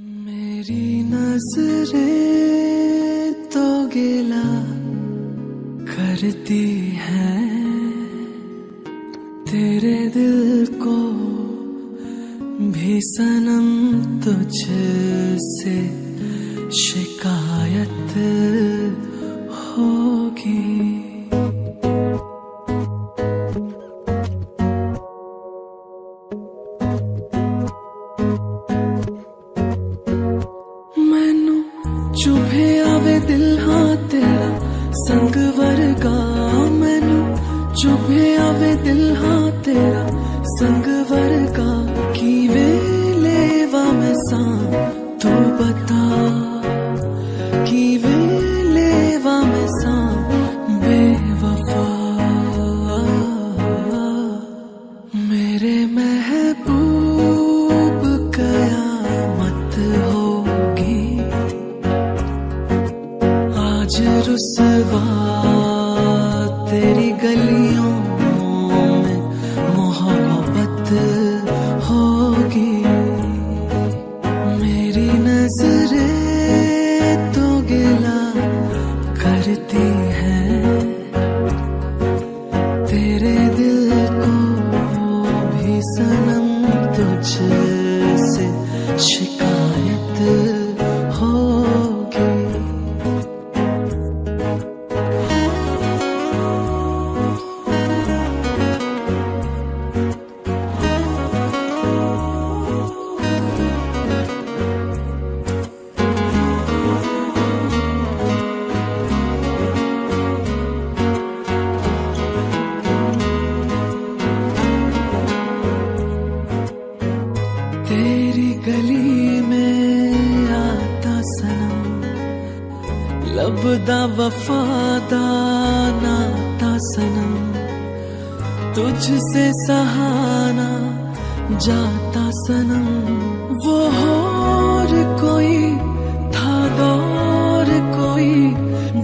मेरी नजरे तो गिला करती है। तेरे दिल को भी सनम तुझ से शिकायत होगी बेवफा। मेरे महबूब होगी। आज रुसवा तेरी गलियों तेरे दिल को भी सनम तुझ लबदा वफादा नाता सनम तुझसे सहाना जाता सनम। वो और कोई था दौर कोई,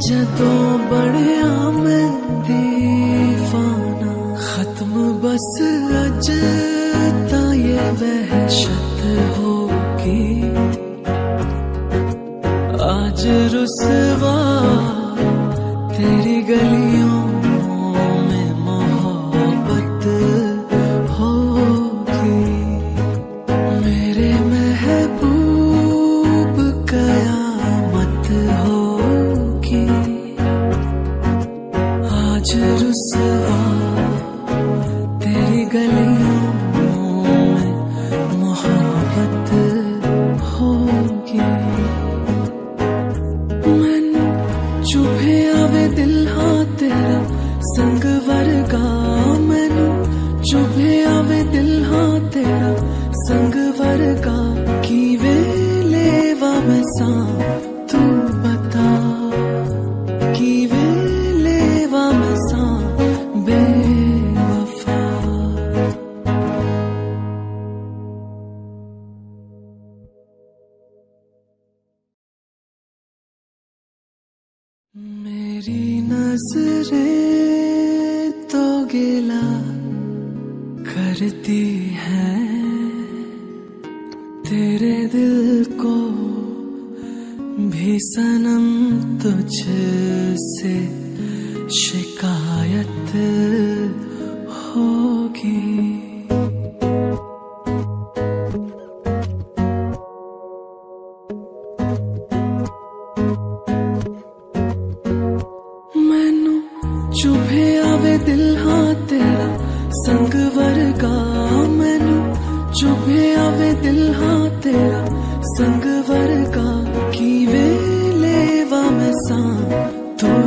जदों बड़े मैं दीवाना। खत्म बस अज ये वहशत होगी। आज रुसवा वर्गा। मैनू चुभे आवे दिल हाँ तेरा संग वर्गा। की वेलेवा मैं सा तू बता। की वेलेवा मैं सा बेवफा। मेरी नज़रें गिला करती है। तेरे दिल को भी सनम तुझ से शिकायत होगी। मैनू